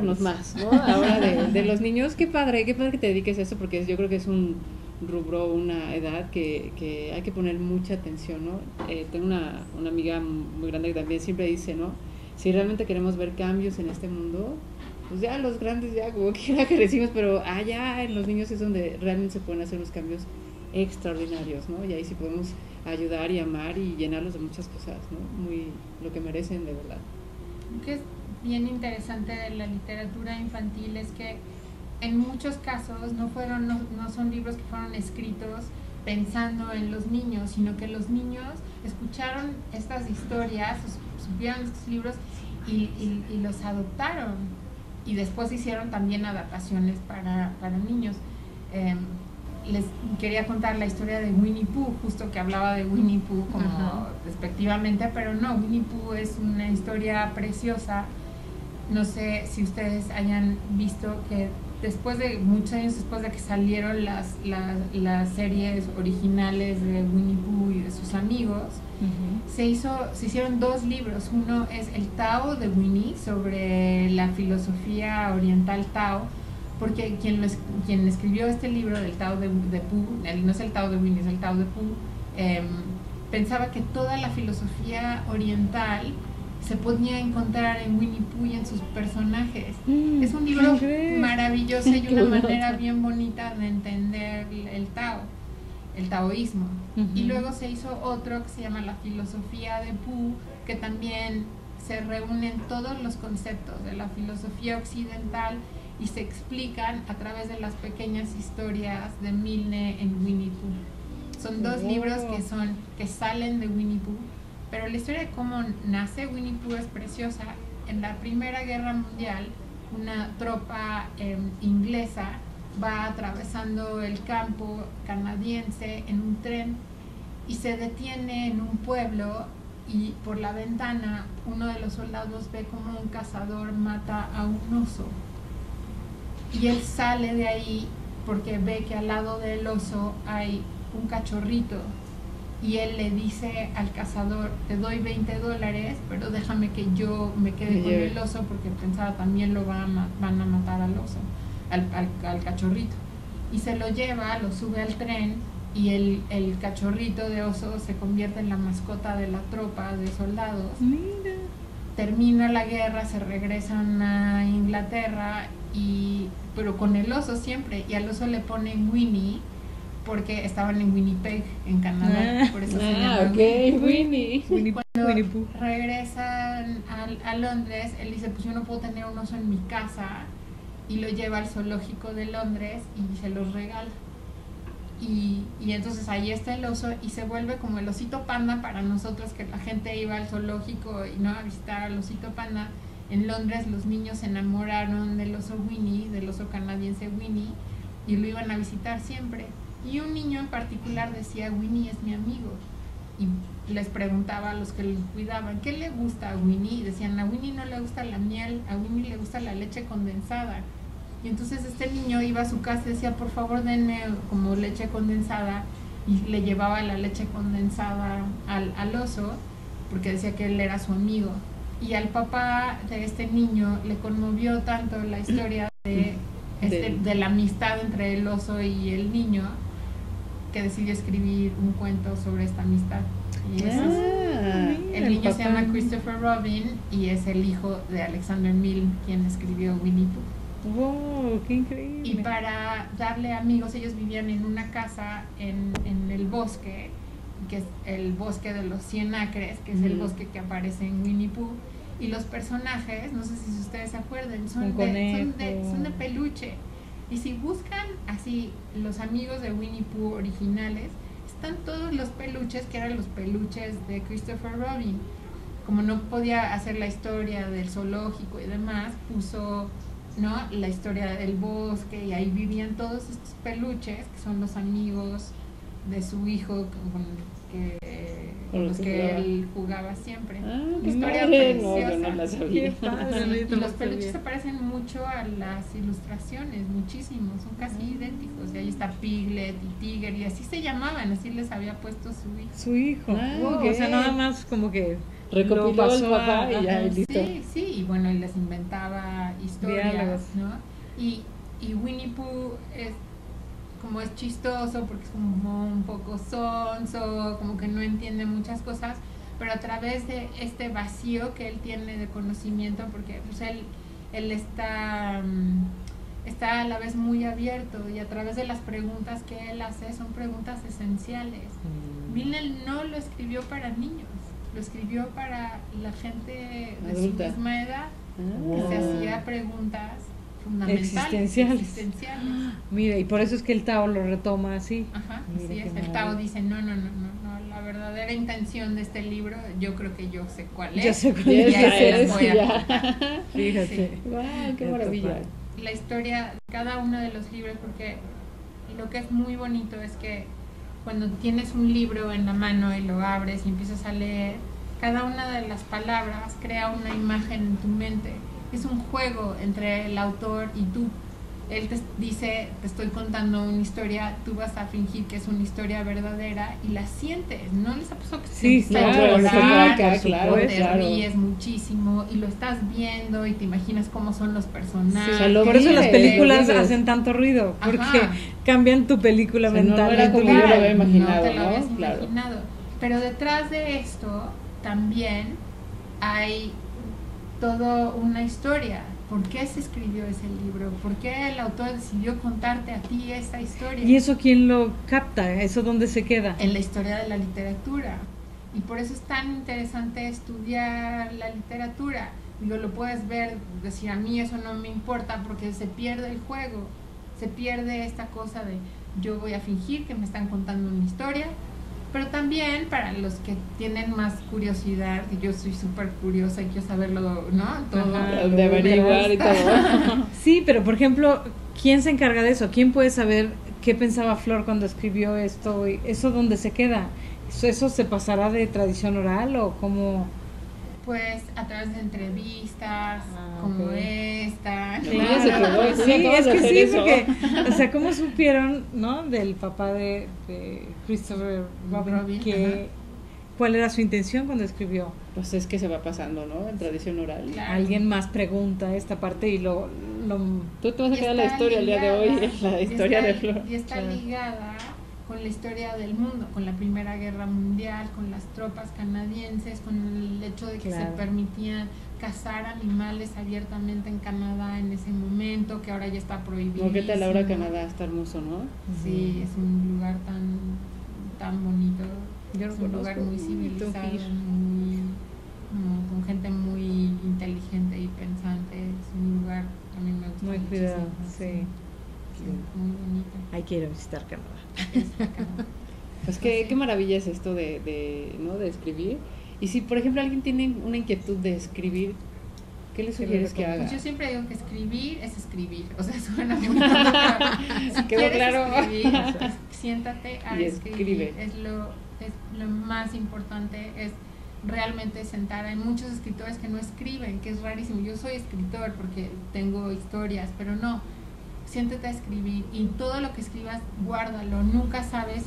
Platícanos más, ¿no? Ahora de, de, los niños, qué padre, qué padre que te dediques a eso, porque yo creo que es un rubro, una edad que, que hay que poner mucha atención, ¿no? Eh, tengo una, una amiga muy grande que también siempre dice, ¿no? Si realmente queremos ver cambios en este mundo, pues ya los grandes ya como quiera que decimos, pero allá en los niños es donde realmente se pueden hacer los cambios extraordinarios, ¿no? Y ahí sí podemos ayudar y amar y llenarlos de muchas cosas, ¿no? Muy lo que merecen de verdad. Es bien interesante de la literatura infantil es que en muchos casos no fueron no, no son libros que fueron escritos pensando en los niños, sino que los niños escucharon estas historias, supieron estos libros y, y, y los adoptaron y después hicieron también adaptaciones para, para niños. Eh, les quería contar la historia de Winnie Pooh, justo que hablaba de Winnie Pooh como Ajá. despectivamente, pero no, Winnie Pooh es una historia preciosa. No sé si ustedes hayan visto que después de muchos años después de que salieron las, las, las series originales de Winnie Pooh y de sus amigos, uh -huh. se, hizo, se hicieron dos libros. Uno es el Tao de Winnie sobre la filosofía oriental Tao, porque quien, lo, quien escribió este libro del Tao de, de Pooh, no es el Tao de Winnie, es el Tao de Pooh, eh, pensaba que toda la filosofía oriental se podía encontrar en Winnie Pooh y en sus personajes. Mm, es un libro maravilloso y una manera bien bonita de entender el Tao, el taoísmo. Uh -huh. Y luego se hizo otro que se llama La filosofía de Pooh, que también se reúnen todos los conceptos de la filosofía occidental y se explican a través de las pequeñas historias de Milne en Winnie Pooh. Son dos oh. libros que son que salen de Winnie Pooh pero la historia de cómo nace Winnie Pooh es preciosa. En la Primera Guerra Mundial, una tropa eh, inglesa va atravesando el campo canadiense en un tren y se detiene en un pueblo y por la ventana uno de los soldados ve como un cazador mata a un oso. Y él sale de ahí porque ve que al lado del oso hay un cachorrito y él le dice al cazador, te doy 20 dólares, pero déjame que yo me quede con el oso porque pensaba también lo van a, van a matar al oso, al, al, al, cachorrito. Y se lo lleva, lo sube al tren y el, el, cachorrito de oso se convierte en la mascota de la tropa de soldados. Mira. Termina la guerra, se regresan a Inglaterra y pero con el oso siempre y al oso le ponen Winnie porque estaban en Winnipeg, en Canadá, ah, por eso ah, se llama okay. Winnie. Winnie. Cuando Winnie Pooh. regresan a, a, Londres, él dice, pues yo no puedo tener un oso en mi casa, y lo lleva al zoológico de Londres y se los regala. Y, y entonces ahí está el oso y se vuelve como el osito panda para nosotros, que la gente iba al zoológico y no a visitar al osito panda. En Londres los niños se enamoraron del oso Winnie, del oso canadiense Winnie, y lo iban a visitar siempre. Y un niño en particular decía, Winnie es mi amigo. Y les preguntaba a los que lo cuidaban, ¿qué le gusta a Winnie? Y decían, a Winnie no le gusta la miel, a Winnie le gusta la leche condensada. Y entonces este niño iba a su casa y decía, por favor denme como leche condensada. Y le llevaba la leche condensada al, al oso, porque decía que él era su amigo. Y al papá de este niño le conmovió tanto la historia de, este, de la amistad entre el oso y el niño, que decidió escribir un cuento sobre esta amistad. Y ah, es, el niño se llama Christopher Robin y es el hijo de Alexander Milne, quien escribió Winnie Pooh. ¡Wow! ¡Qué increíble! Y para darle amigos, ellos vivían en una casa en, en el bosque, que es el bosque de los 100 acres, que es mm. el bosque que aparece en Winnie Pooh. Y los personajes, no sé si ustedes se acuerdan, son, de, son, de, son de peluche. Y si buscan así los amigos de Winnie Pooh originales, están todos los peluches que eran los peluches de Christopher Robin. Como no podía hacer la historia del zoológico y demás, puso ¿no? la historia del bosque y ahí vivían todos estos peluches que son los amigos de su hijo con que, con los que él jugaba siempre. Ah, Una historia preciosa. No, no la sabía. y los peluches se parecen mucho a las ilustraciones, muchísimo, son casi idénticos. Y ahí está Piglet y Tiger, y así se llamaban, así les había puesto su hijo. Su hijo. Ah, okay. O sea, nada más como que recopiló el papá y ya listo. Sí, sí, y bueno, y les inventaba historias, Diálogos. ¿no? Y, y Winnie Pooh es como es chistoso porque es como un poco sonso, como que no entiende muchas cosas, pero a través de este vacío que él tiene de conocimiento, porque pues él, él está, mm, está a la vez muy abierto y a través de las preguntas que él hace son preguntas esenciales. Milner no lo escribió para niños, lo escribió para la gente de Adulta. su misma edad Ah. que se hacía preguntas fundamentales, Existenciales. existenciales. Mira, y por eso es que el Tao lo retoma así. Ajá, Mira así qué es. El. Tao dice, no, no, no, no, no, la verdadera intención de este libro, yo creo que yo sé cuál es. Yo sé cuál y es. Fíjate. Qué maravilla. La historia de cada uno de los libros, porque lo que es muy bonito es que cuando tienes un libro en la mano y lo abres y empiezas a leer, cada una de las palabras crea una imagen en tu mente. Es un juego entre el autor y tú. Él te dice, te estoy contando una historia, tú vas a fingir que es una historia verdadera y la sientes. ¿No les ha pasado que Sí, a claro, llorar? sí, por claro, te claro. ríes muchísimo y lo estás viendo y te imaginas cómo son los personajes. o sea, lo Por eso las películas hacen tanto ruido, porque Ajá. cambian tu película O sea, no mental. era en tu como yo lo había imaginado, no te lo ¿no? habías Claro. imaginado. Pero detrás de esto también hay toda una historia. ¿Por qué se escribió ese libro? ¿Por qué el autor decidió contarte a ti esa historia? ¿Y eso quién lo capta? ¿Eso dónde se queda? en la historia de la literatura. Y por eso es tan interesante estudiar la literatura. Digo, lo puedes ver, decir a mí eso no me importa porque se pierde el juego, se pierde esta cosa de yo voy a fingir que me están contando una historia, pero también para los que tienen más curiosidad, y yo soy súper curiosa y quiero saberlo, ¿no? Todo. Ajá. de averiguar y todo. Sí, pero por ejemplo, ¿quién se encarga de eso? ¿Quién puede saber qué pensaba Flor cuando escribió esto? y ¿Eso dónde se queda? ¿Eso, eso se pasará de tradición oral o cómo? Pues a través de entrevistas, Ah, como ok. esta. Quedó, Claro, sí, es que sí, eso. porque, o sea, ¿cómo supieron, no, del papá de, de Christopher Robin, Robin, que, cuál era su intención cuando escribió? Pues es que se va pasando, ¿no? En tradición oral. Claro. Alguien más pregunta esta parte y lo, lo Tú te vas a quedar la historia el día de hoy, ligada- la historia está- de Flor. Y está ligada con la historia del mundo, con la Primera Guerra Mundial, con las tropas canadienses, con el hecho de que Claro. se permitían cazar animales abiertamente en Canadá en ese momento, que ahora ya está prohibido. ¿qué tal ahora Canadá? Está hermoso, ¿no? Sí, es un lugar tan, tan bonito. Yo lo es un lugar muy civilizado, muy, con gente muy inteligente y pensante. Es un lugar que a mí me gusta Muy cuidado, sí. Sí, muy bonito. Hay que ir a visitar Canadá. Pues qué, qué maravilla es esto de, de, ¿no? de escribir. Y si, por ejemplo, alguien tiene una inquietud de escribir, ¿qué le sugieres que haga? Pues yo siempre digo que escribir es escribir. O sea, suena muy si Quedó claro. escribir, es- siéntate a Y escribir. escribe. Es lo, es lo más importante, es realmente sentar. Hay muchos escritores que no escriben, que es rarísimo. Yo soy escritor porque tengo historias, pero no. Siéntate a escribir y todo lo que escribas, guárdalo. Nunca sabes